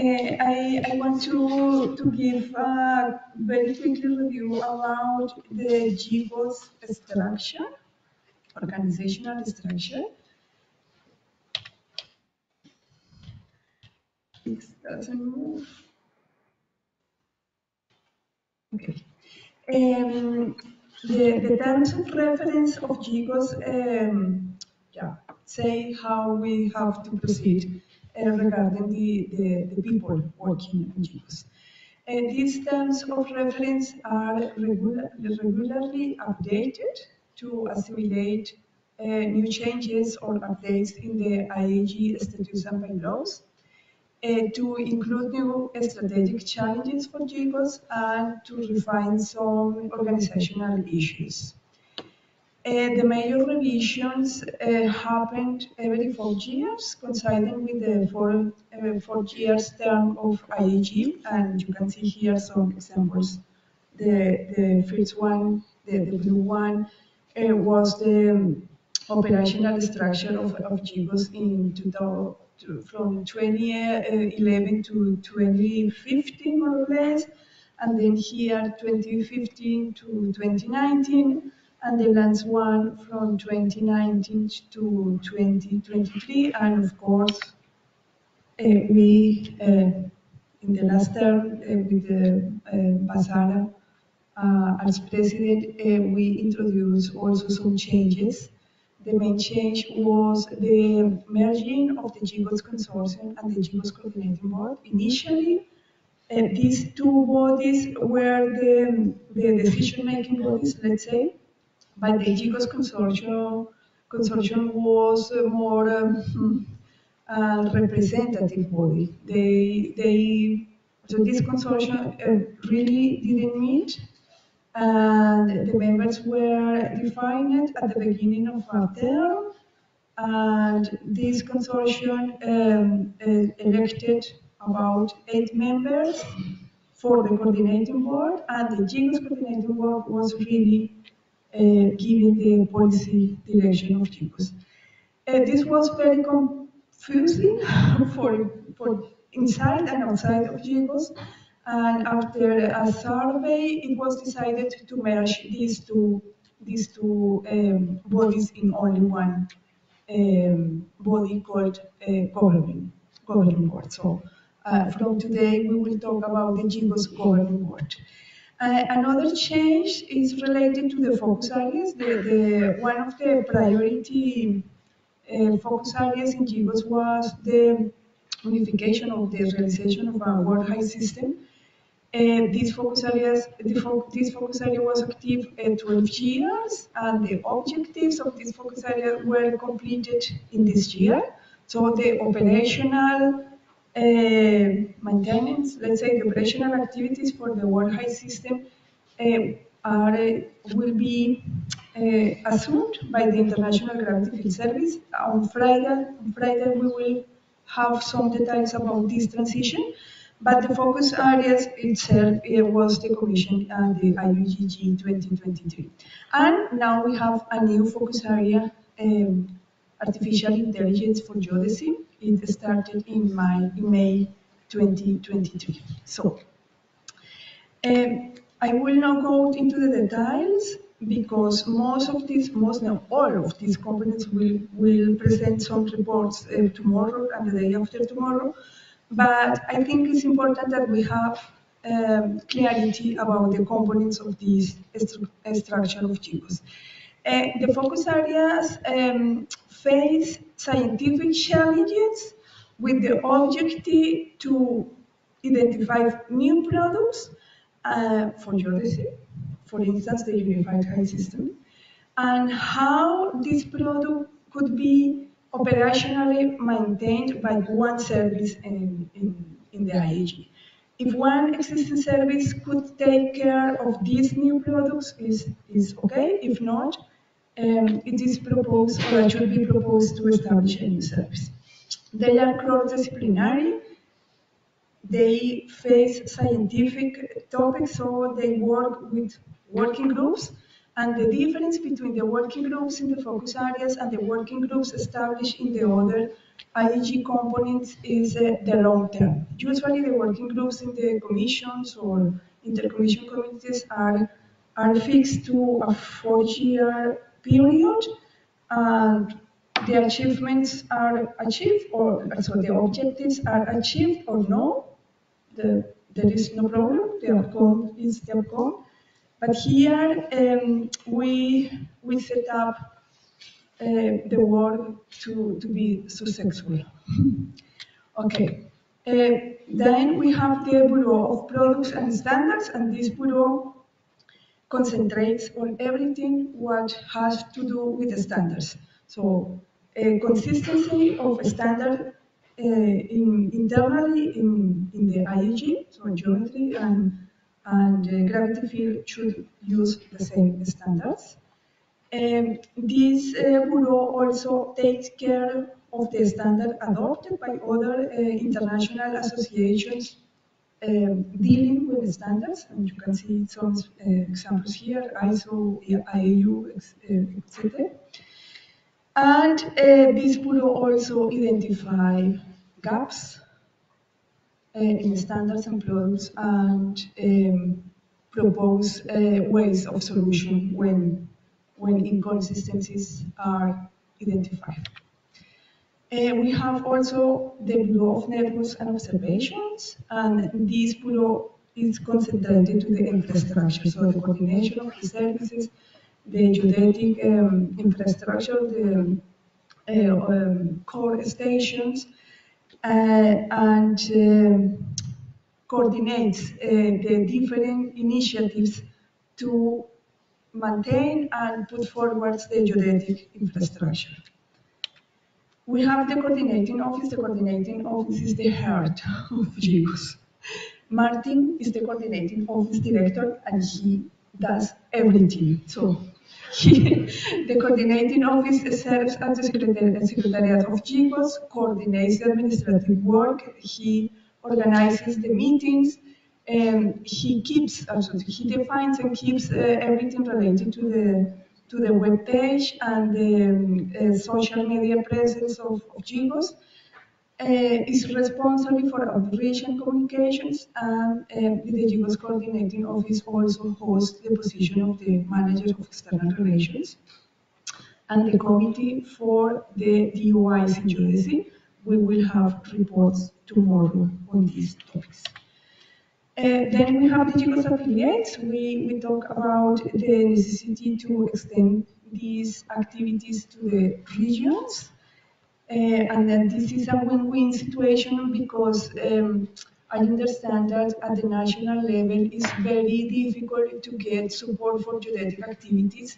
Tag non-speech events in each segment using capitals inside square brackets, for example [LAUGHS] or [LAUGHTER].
I, I want to, to give a very quick review about the GGOS structure, organizational structure. This doesn't move. Okay. Um, the, the terms of reference of GGOS um, yeah, say how we have to proceed uh, regarding the, the, the, people working in GGOS. Uh, these terms of reference are regular, regularly updated to assimilate uh, new changes or updates in the IAG statutes and bylaws uh, to include new strategic challenges for GGOS and to refine some organizational issues. Uh, the major revisions uh, happened every four years, coinciding with the four, uh, four years term of IAG, and you can see here some examples. The, the first one, the, the blue one, was the um, operational structure of, of GGOS in 2000, to, from 2011 to 2015, more or less, and then here 2015 to 2019, and the last one from 2019 to 2023, and of course, uh, we, uh, in the last term, uh, with the uh, Basara uh, as president, uh, we introduced also some changes. The main change was the merging of the GGOS Consortium and the GGOS Coordinating Board. Initially, these two bodies were the, the decision-making bodies, let's say, but the GGOS Consortium, consortium was more um, a representative body. They, they, so this consortium uh, really didn't meet and the members were defined at the beginning of our term, and this consortium um, uh, elected about eight members for the coordinating board, and the GGOS coordinating board was really giving the policy direction of GGOS. Uh, this was very confusing [LAUGHS] for, for inside and outside of GGOS, and after a survey, it was decided to merge these two, these two um, bodies in only one um, body called uh, governing, governing board. So uh, from today, we will talk about the GGOS governing board. Uh, another change is related to the focus areas. The, the, one of the priority uh, focus areas in GGOS was the unification of the realization of a world height system and these focus areas, fo this focus area was active in 12 years, and the objectives of this focus area were completed in this year. So the operational uh, maintenance, let's say the operational activities for the World Height System uh, are, uh, will be uh, assumed by the International Gravity Field Service. On Friday, on Friday we will have some details about this transition. But the focus areas itself it was the Commission and the IUGG 2023. And now we have a new focus area, um, artificial intelligence for geodesy. It started in, May, in May 2023. So um, I will not go into the details because most of these, most now all of these companies will, will present some reports uh, tomorrow and the day after tomorrow. But I think it's important that we have um, clarity about the components of this stru structure of GGOS. Uh, the focus areas um, face scientific challenges with the objective to identify new products uh, for geodesy, for instance, the Unified Height System, and how this product could be operationally maintained by one service in, in, in the IAG. If one existing service could take care of these new products, is, is okay. If not, um, it is proposed or should be proposed to establish a new service. They are cross-disciplinary. They face scientific topics, so they work with working groups And the difference between the working groups in the focus areas and the working groups established in the other IAG components is uh, the long term. Usually the working groups in the commissions or intercommission committees are, are fixed to a four-year period and the achievements are achieved or so the objectives are achieved or no. The, there is no problem, the outcome is the outcome. But here um, we, we set up uh, the work to, to be successful. [LAUGHS] okay. Uh, then we have the Bureau of Products and Standards, and this bureau concentrates on everything what has to do with the standards. So uh, consistency of standard uh, in, internally in, in the IAG, so geometry and and uh, gravity field should use the same standards. Um, this uh, bureau also takes care of the standard adopted by other uh, international associations um, dealing with the standards, and you can see some uh, examples here, ISO, IAU, etc. And uh, this will also identify gaps uh, in standards and products and um, propose uh, ways of solution when, when inconsistencies are identified. Uh, we have also the Bureau of Networks and Observations, and this bureau is concentrated to the infrastructure, so the coordination of the services, the geodetic um, infrastructure, the uh, um, core stations, uh, and um, coordinates uh, the different initiatives to maintain and put forward the geodetic infrastructure. We have the coordinating office. The coordinating office is the heart of GGOS. Martin is the coordinating office director and he does everything. So he, the coordinating office serves as the secretariat, secretariat of GGOS, coordinates the administrative work, he organizes the meetings, and he keeps, he defines and keeps uh, everything related to the to the web page and the um, uh, social media presence of, of GGOS. Uh, is responsible for outreach and communications, and uh, the GGOS Coordinating Office also hosts the position of the Manager of External Relations. And the Committee for the DOIs in we will have reports tomorrow on these topics. Uh, then we have the GGOS affiliates. We, we talk about the necessity to extend these activities to the regions. Uh, and then this is a win-win situation because um, I understand that at the national level it's very difficult to get support for geodetic activities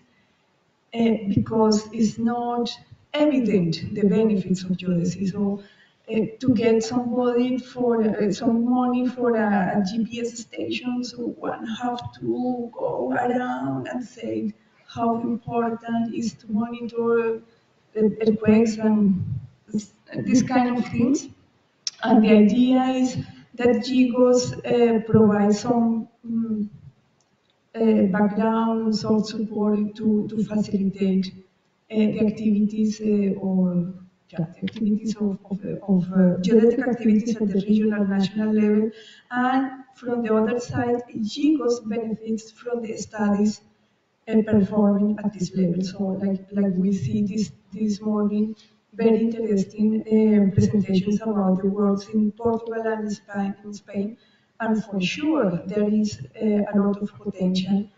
uh, because it's not evident the benefits of geodesy. So to get somebody for uh, some money for a, GPS station, so one have to go around and say how important is to monitor the earthquakes and this kind of things. And the idea is that GGOS uh, provides some um, uh, background, some support to, to facilitate uh, the activities uh, or activities of, of, of uh, geodetic activities at the regional and national level. And from the other side, GGOS benefits from the studies and performing at this level. So like, like we see this, this morning, very interesting uh, presentations about the works in Portugal and Spain, in Spain. And for sure, there is uh, a lot of potential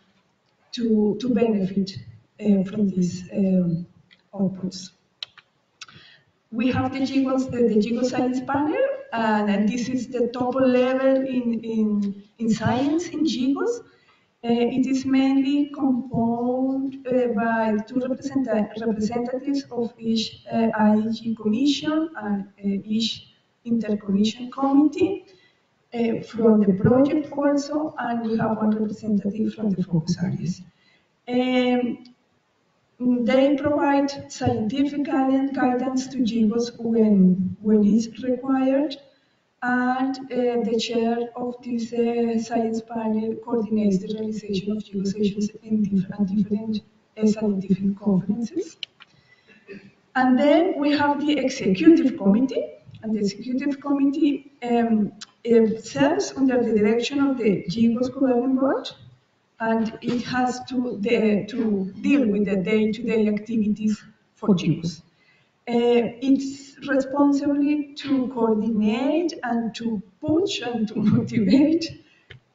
to, to benefit uh, from these um, outputs. We have the GGOS, the, GGOS Science Panel, and this is the top level in, in, in science in GGOS. Uh, it is mainly composed uh, by two representatives of each uh, IAG commission and each intercommission committee from the project also, and we have one representative from the focus areas. Um, they provide scientific guidance to GGOS when, when it's required, and uh, the chair of this uh, science panel coordinates the realization of GGOS sessions in different, different uh, scientific conferences. And then we have the executive committee, and the executive committee um, serves under the direction of the GGOS governing board, and it has to, the, to deal with the day-to-day activities for GGOS. Uh, it's responsible to coordinate and to push and to [LAUGHS] motivate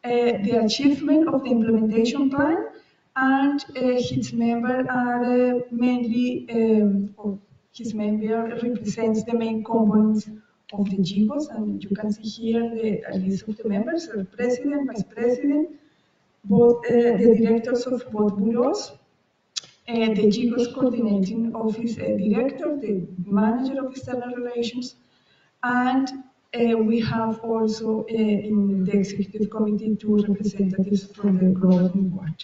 uh, the achievement of the implementation plan, and uh, his members are uh, mainly, um, or his member represents the main components of the GGOS, and you can see here the list of the members, the president, vice president, both uh, the directors of both bureaus, uh, the GGOS coordinating office uh, director, the manager of external relations, and uh, we have also uh, in the executive committee two representatives from the governing board.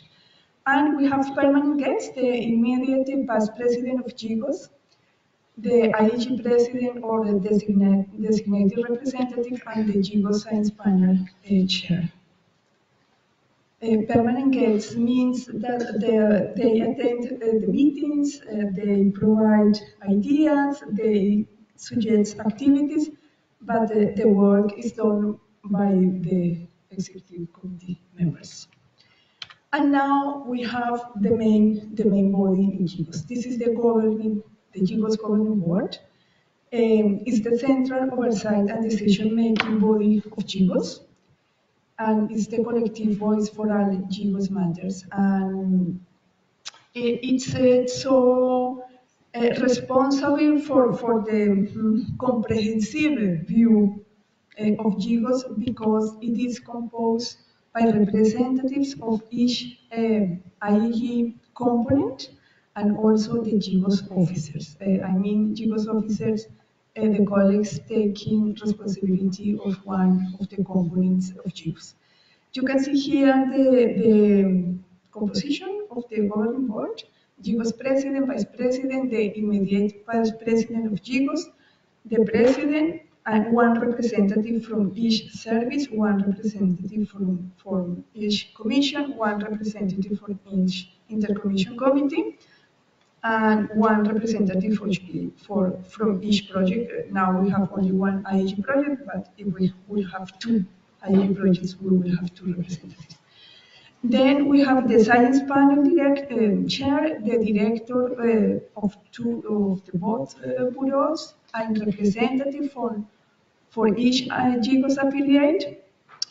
And we have permanent guests, the immediate vice president of GGOS, the IAG president or the designated, designated representative, and the GGOS science panel uh, chair. Uh, permanent guests means that they, they attend uh, the meetings, uh, they provide ideas, they suggest activities, but the, the work is done by the executive committee members. And now we have the main, the main body in GGOS. This is the governing, the GGOS governing board. Um, it's the central oversight and decision-making body of GGOS and it's the collective voice for all GGOS matters. And it, it's uh, so uh, responsible for, for the um, comprehensive view uh, of GGOS because it is composed by representatives of each uh, IAG component and also the GGOS officers. I mean GGOS officers uh, the colleagues taking responsibility of one of the components of GGOS. You can see here the, the composition of the governing board. GGOS president, vice president, the immediate vice president of GGOS, the president, and one representative from each service, one representative from, from each commission, one representative from each intercommission committee, and one representative for, for, from each project. Now we have only one IAG project, but if we will have two IAG projects, we will have two representatives. Then we have the science panel direct, uh, chair, the director uh, of two of the both uh, bureaus, and representative for, for each GGOS affiliate,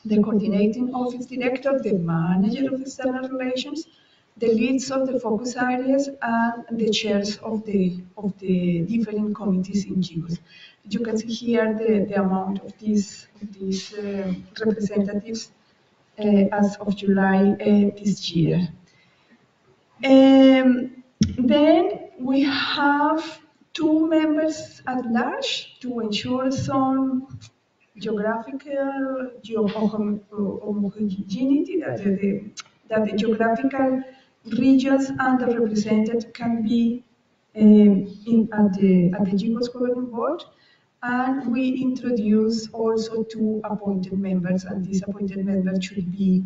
the coordinating office director, the manager of external relations, the leads of the focus areas and the chairs of the of the different committees in GGOS. You can see here the, the amount of these these uh, representatives uh, as of July uh, this year. Um, then we have two members at large to ensure some geographical homogeneity that the, that the geographical regions underrepresented can be um, in, at the, at the GGOS governing board. And we introduce also two appointed members, and these appointed members should be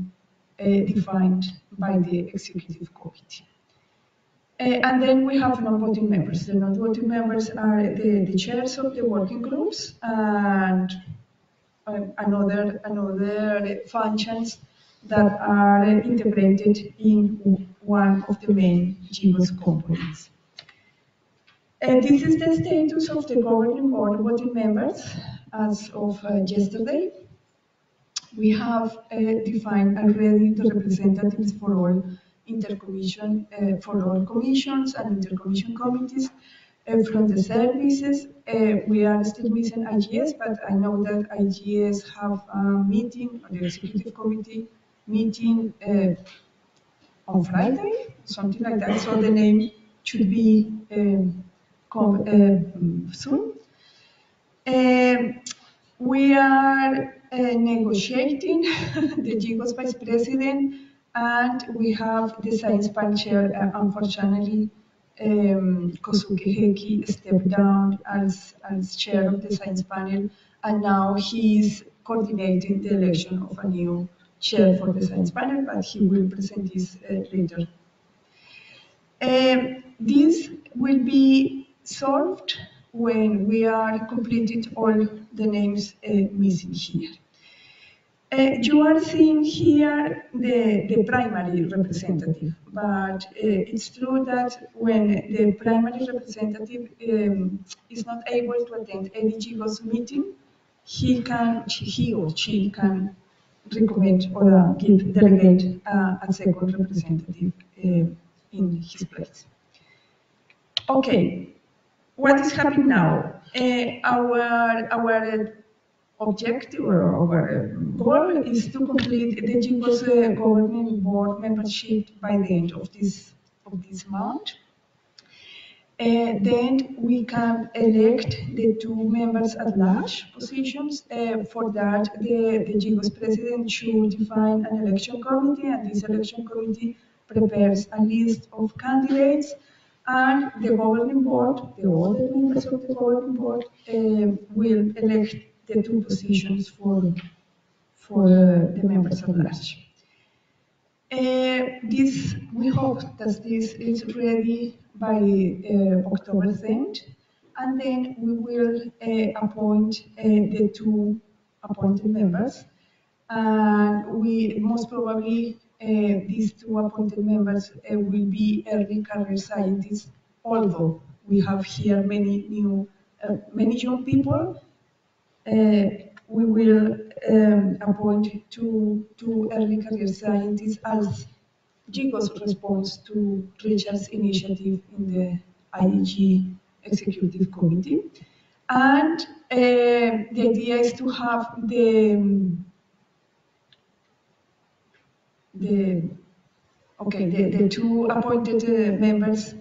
uh, defined by the executive committee. Uh, and then we have non-voting members. The non-voting members are the, the, chairs of the working groups and um, another, another functions that are integrated in one of the main GGOS components. And this is the status of the governing board voting members as of uh, yesterday. We have uh, defined already the representatives for all intercommission, uh, for all commissions and intercommission committees uh, from the services. Uh, we are still missing IGS, but I know that IGS have a meeting, the executive committee meeting uh, on Friday, something like that. So the name should be um, uh, soon. Um, we are uh, negotiating [LAUGHS] the GGOS vice president, and we have the science panel chair. Uh, unfortunately, um, Kosuke Heki stepped down as, as chair of the science panel, and now he is coordinating the election of a new chair for the science panel, but he will present this uh, later. Um, this will be solved when we are completed all the names uh, missing here. Uh, you are seeing here the, the primary representative, but uh, it's true that when the primary representative um, is not able to attend any GGOS meeting, he can, he or she can recommend or give, delegate uh, a second representative uh, in his place. Okay, what is happening now? Uh, our, our objective or our goal is to complete the uh, governing board membership by the end of this, of this month. Uh, then we can elect the two members at large positions. Uh, for that, the, the GGOS president should define an election committee, and this election committee prepares a list of candidates, and the governing board, the other members of the governing board, uh, will elect the two positions for, for uh, the members at large. Uh, this, we hope that this is ready by uh, October 10th, and then we will uh, appoint uh, the two appointed members. And we most probably uh, these two appointed members uh, will be early career scientists, although we have here many new, uh, many young people. we will um, appoint two, two early career scientists as GGOS response to Richard's initiative in the IAG Executive Committee. And uh, the idea is to have the, the okay, the, the two appointed uh, members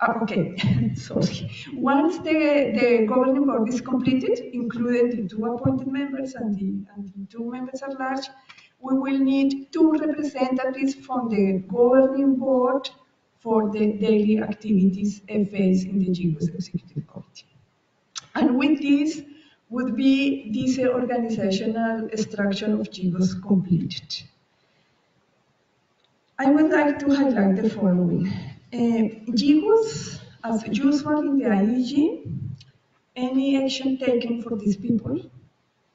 uh, okay, [LAUGHS] sorry. Once the, the governing board is completed, including the two appointed members and the, and the two members at large, we will need two representatives from the governing board for the daily activities phase in the GGOS Executive Committee. And with this would be this organizational structure of GGOS completed. I would like to highlight the following. Uh, GGOS, as usual in the IAG, any action taken for these people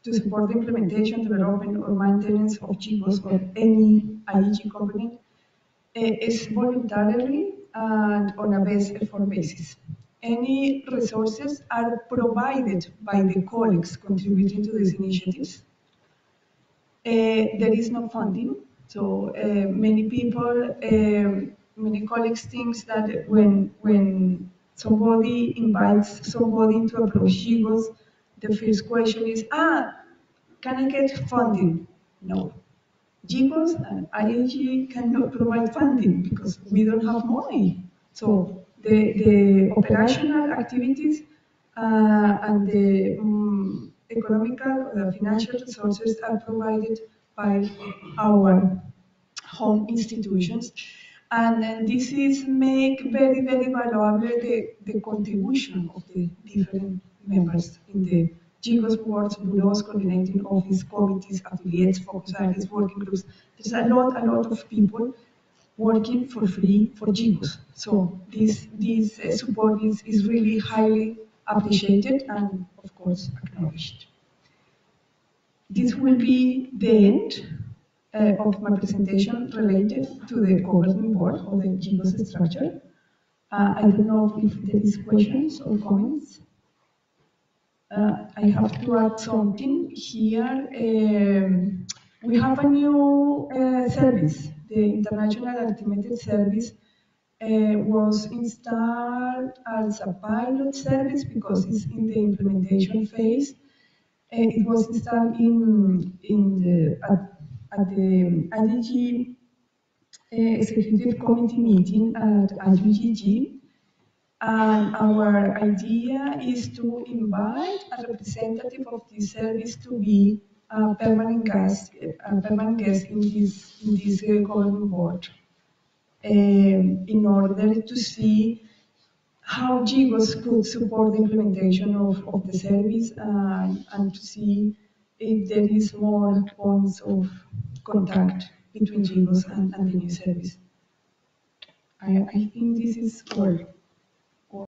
to support the implementation, development, or maintenance of GGOS or any IAG component uh, is voluntarily and on a best effort basis. Any resources are provided by the colleagues contributing to these initiatives. Uh, there is no funding, so uh, many people, um, many colleagues think that when when somebody invites somebody to approach GGOS, the first question is, ah, can I get funding? No. GGOS and IAG cannot provide funding because we don't have money. So the, the operational activities uh, and the um, economical, the financial resources are provided by our home institutions. And then this is make very, very valuable the, the contribution of the different members in the GGOS boards, bureaus, coordinating office, committees, affiliates, focus areas, working groups. There's a lot, a lot of people working for free for GGOS. So this, this uh, support is, is really highly appreciated and, of course, acknowledged. This will be the end uh, of my presentation related to the governing board of the GGOS structure. Uh, I don't know if there is questions or comments. Uh, I have to add something here. Um, we have a new uh, service. The International Altimetry Service uh, was installed as a pilot service because it's in the implementation phase. it was installed in, in the, at, at the IAG Executive Committee meeting at IUGG and our idea is to invite a representative of this service to be a permanent guest, a permanent guest in this in this governing board, um, in order to see how GGOS could support the implementation of, of the service and, and to see if there is more points of contact between GGOS and, and the new service. I, I think this is all.